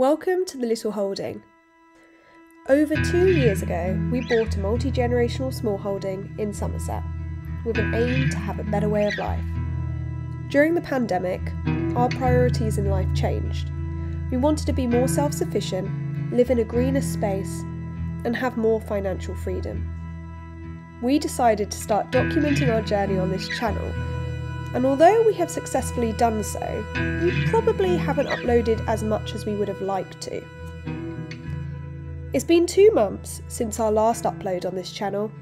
Welcome to the Little Holding. Over two years ago, we bought a multi generational small holding in Somerset with an aim to have a better way of life. During the pandemic, our priorities in life changed. We wanted to be more self sufficient, live in a greener space, and have more financial freedom. We decided to start documenting our journey on this channel and although we have successfully done so, we probably haven't uploaded as much as we would have liked to. It's been two months since our last upload on this channel,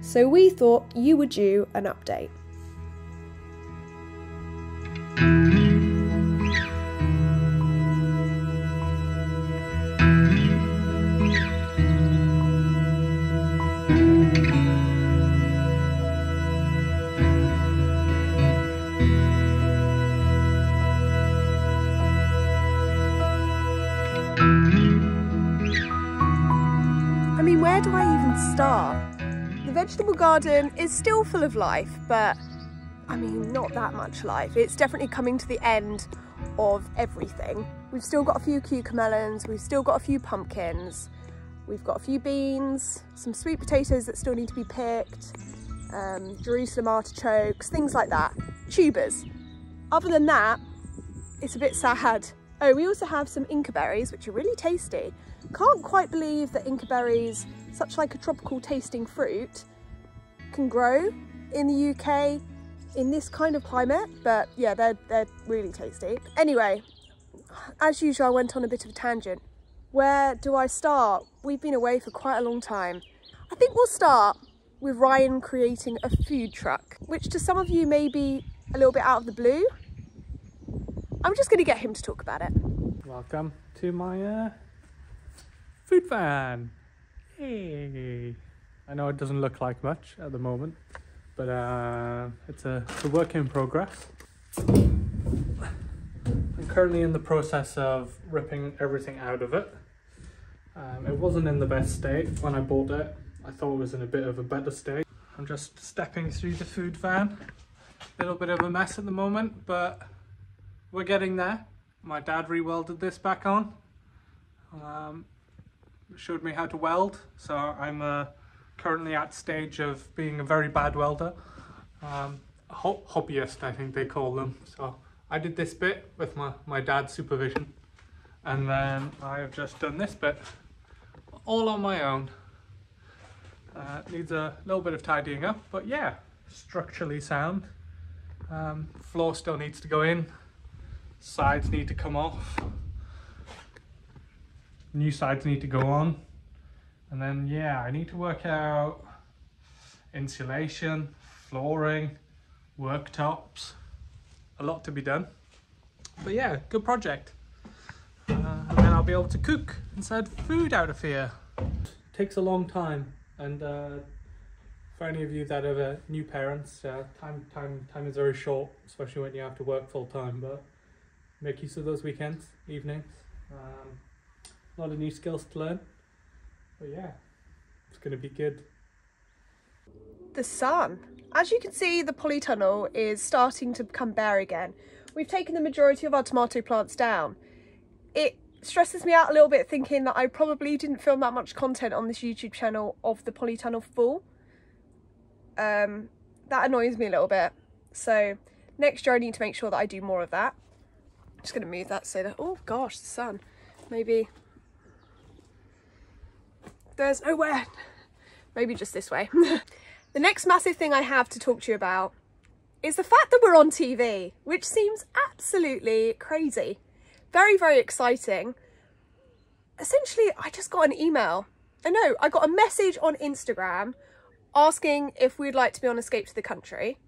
so we thought you were due an update. I mean, where do I even start? The vegetable garden is still full of life, but I mean, not that much life. It's definitely coming to the end of everything. We've still got a few cucamelons, we've still got a few pumpkins, we've got a few beans, some sweet potatoes that still need to be picked, um, Jerusalem artichokes, things like that, tubers. Other than that, it's a bit sad. Oh, we also have some Inca berries, which are really tasty. Can't quite believe that Inca berries, such like a tropical tasting fruit, can grow in the UK in this kind of climate, but yeah, they're, they're really tasty. Anyway, as usual, I went on a bit of a tangent. Where do I start? We've been away for quite a long time. I think we'll start with Ryan creating a food truck, which to some of you may be a little bit out of the blue. I'm just gonna get him to talk about it. Welcome to my uh, food van. Hey. I know it doesn't look like much at the moment, but uh, it's, a, it's a work in progress. I'm currently in the process of ripping everything out of it. Um, it wasn't in the best state when I bought it. I thought it was in a bit of a better state. I'm just stepping through the food van. A little bit of a mess at the moment, but we're getting there. My dad rewelded this back on. Um, showed me how to weld, so I'm uh, currently at stage of being a very bad welder. Um, ho hobbyist, I think they call them. So I did this bit with my, my dad's supervision, and then I have just done this bit all on my own. Uh, needs a little bit of tidying up, but yeah, structurally sound. Um, floor still needs to go in, sides need to come off. New sides need to go on. And then yeah I need to work out insulation flooring worktops. A lot to be done. But yeah good project. Uh, and then I'll be able to cook send food out of here. Takes a long time. And uh, for any of you that are new parents uh, time time time is very short especially when you have to work full time but make use of those weekends, evenings. Um, a lot of new skills to learn. But yeah, it's going to be good. the sun. As you can see, the polytunnel is starting to become bare again. We've taken the majority of our tomato plants down. It stresses me out a little bit thinking that I probably didn't film that much content on this YouTube channel of the polytunnel full. Um, that annoys me a little bit. So next year I need to make sure that I do more of that. Just going to move that so that, oh gosh, the sun. Maybe there's nowhere. Maybe just this way. the next massive thing I have to talk to you about is the fact that we're on TV, which seems absolutely crazy. Very, very exciting. Essentially, I just got an email. Uh, I know, I got a message on Instagram asking if we'd like to be on Escape to the Country.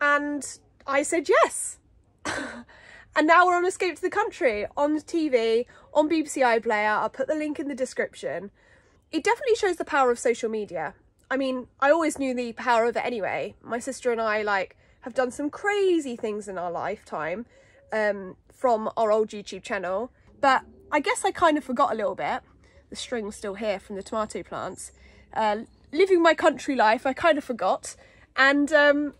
And I said yes. and now we're on Escape to the Country on TV, on BBC iPlayer. I'll put the link in the description. It definitely shows the power of social media. I mean, I always knew the power of it anyway. My sister and I like have done some crazy things in our lifetime um, from our old YouTube channel. But I guess I kind of forgot a little bit. The string's still here from the tomato plants. Uh, living my country life, I kind of forgot. And um,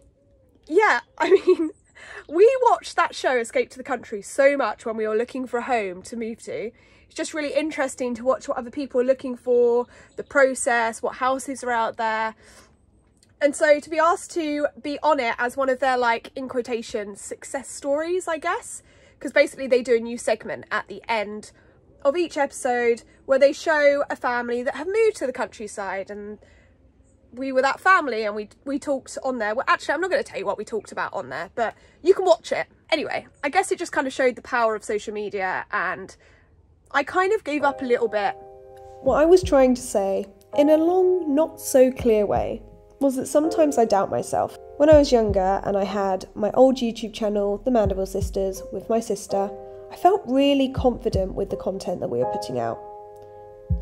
yeah, I mean, we watched that show, Escape to the Country, so much when we were looking for a home to move to. It's just really interesting to watch what other people are looking for, the process, what houses are out there. And so to be asked to be on it as one of their, like, in quotation, success stories, I guess, because basically they do a new segment at the end of each episode where they show a family that have moved to the countryside and we were that family and we we talked on there. Well, actually, I'm not going to tell you what we talked about on there, but you can watch it. Anyway, I guess it just kind of showed the power of social media and I kind of gave up a little bit. What I was trying to say, in a long, not so clear way, was that sometimes I doubt myself. When I was younger and I had my old YouTube channel, The Mandeville Sisters, with my sister, I felt really confident with the content that we were putting out.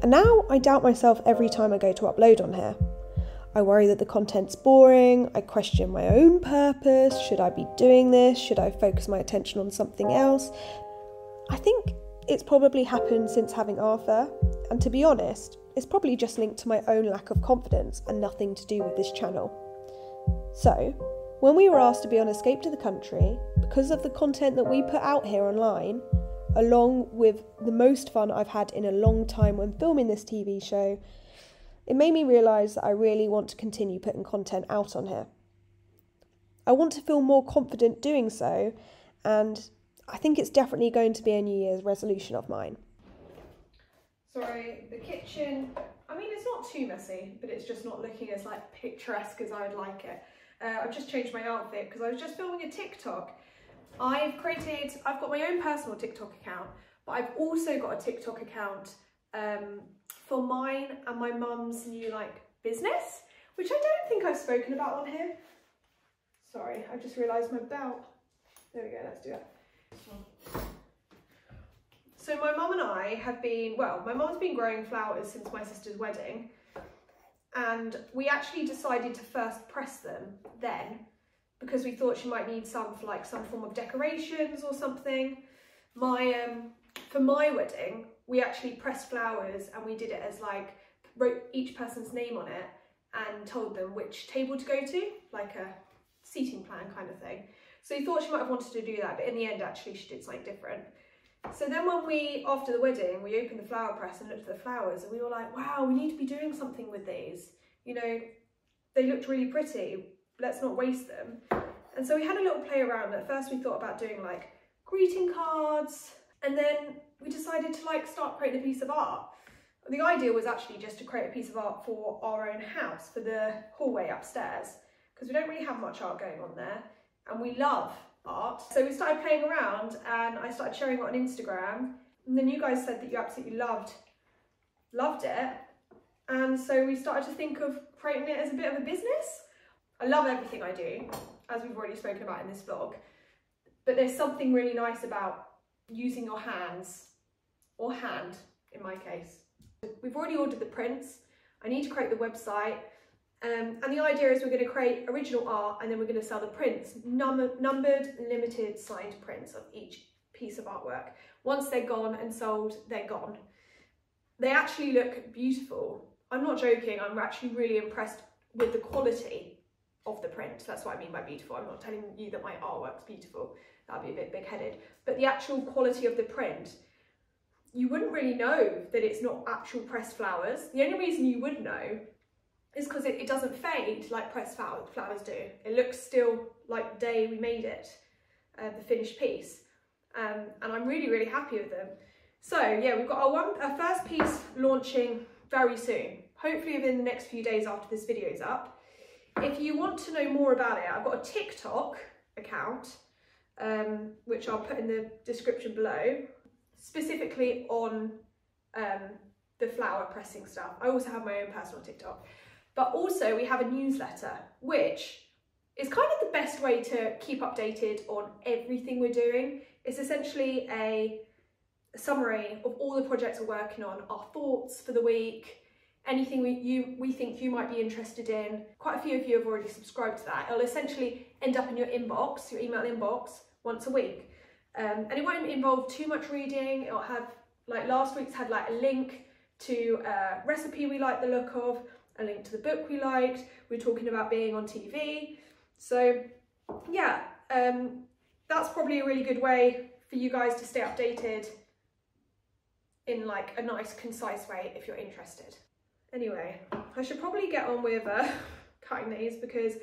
And now I doubt myself every time I go to upload on here. I worry that the content's boring, I question my own purpose. Should I be doing this? Should I focus my attention on something else? I think it's probably happened since having Arthur, and to be honest, it's probably just linked to my own lack of confidence and nothing to do with this channel. So, when we were asked to be on Escape to the Country, because of the content that we put out here online, along with the most fun I've had in a long time when filming this TV show, it made me realise that I really want to continue putting content out on here. I want to feel more confident doing so, and I think it's definitely going to be a New Year's resolution of mine. Sorry, the kitchen, I mean, it's not too messy, but it's just not looking as like picturesque as I would like it. Uh, I've just changed my outfit because I was just filming a TikTok. I've created, I've got my own personal TikTok account, but I've also got a TikTok account um, for mine and my mum's new like business, which I don't think I've spoken about on here. Sorry, I just realised my belt. There we go, let's do it. So my mum and I have been, well, my mum's been growing flowers since my sister's wedding and we actually decided to first press them then because we thought she might need some for like some form of decorations or something. My um, For my wedding, we actually pressed flowers and we did it as like, wrote each person's name on it and told them which table to go to, like a seating plan kind of thing. So he thought she might have wanted to do that, but in the end, actually, she did something different. So then when we, after the wedding, we opened the flower press and looked at the flowers and we were like, wow, we need to be doing something with these. You know, they looked really pretty. Let's not waste them. And so we had a little play around. At first we thought about doing like greeting cards and then we decided to like start creating a piece of art. The idea was actually just to create a piece of art for our own house, for the hallway upstairs, because we don't really have much art going on there and we love art. So we started playing around and I started sharing it on Instagram and then you guys said that you absolutely loved, loved it. And so we started to think of creating it as a bit of a business. I love everything I do, as we've already spoken about in this vlog, but there's something really nice about using your hands, or hand in my case. We've already ordered the prints. I need to create the website um, and the idea is we're going to create original art and then we're going to sell the prints, num numbered, limited, signed prints of each piece of artwork. Once they're gone and sold, they're gone. They actually look beautiful. I'm not joking, I'm actually really impressed with the quality of the print. That's what I mean by beautiful. I'm not telling you that my artwork's beautiful. That'd be a bit big-headed. But the actual quality of the print, you wouldn't really know that it's not actual pressed flowers. The only reason you would know is because it, it, doesn't fade like pressed flowers do. It looks still like the day we made it, uh, the finished piece. Um, and I'm really, really happy with them. So yeah, we've got our, one, our first piece launching very soon, hopefully within the next few days after this video is up. If you want to know more about it, I've got a TikTok account, um, which I'll put in the description below, specifically on um, the flower pressing stuff. I also have my own personal TikTok. But also we have a newsletter, which is kind of the best way to keep updated on everything we're doing. It's essentially a summary of all the projects we're working on, our thoughts for the week, anything we, you, we think you might be interested in. Quite a few of you have already subscribed to that. It'll essentially end up in your inbox, your email inbox, once a week. Um, and it won't involve too much reading. It'll have, like last week's had like a link to a recipe we like the look of, a link to the book we liked. We are talking about being on TV. So yeah, um, that's probably a really good way for you guys to stay updated in like a nice concise way if you're interested. Anyway, I should probably get on with uh, cutting these because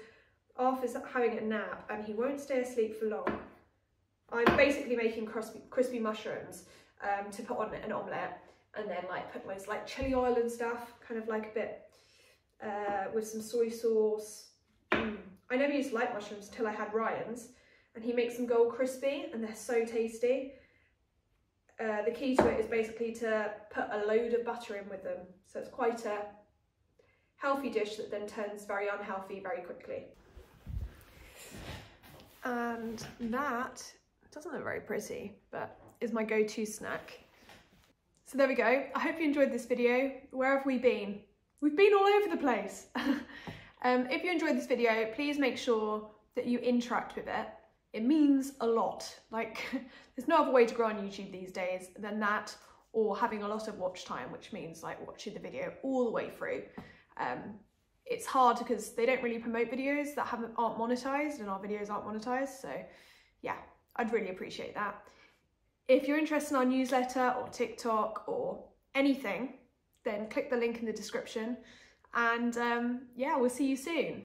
Arthur's having a nap and he won't stay asleep for long. I'm basically making crispy, crispy mushrooms um, to put on an omelette and then like put loads like chili oil and stuff, kind of like a bit uh, with some soy sauce. Mm. I never used light mushrooms until I had Ryan's and he makes them go crispy and they're so tasty. Uh, the key to it is basically to put a load of butter in with them. So it's quite a healthy dish that then turns very unhealthy very quickly. And that doesn't look very pretty, but is my go-to snack. So there we go. I hope you enjoyed this video. Where have we been? We've been all over the place. um, if you enjoyed this video, please make sure that you interact with it. It means a lot. Like, there's no other way to grow on YouTube these days than that, or having a lot of watch time, which means like watching the video all the way through. Um, it's hard because they don't really promote videos that haven't aren't monetized and our videos aren't monetized. So yeah, I'd really appreciate that. If you're interested in our newsletter or TikTok or anything, then click the link in the description. And um, yeah, we'll see you soon.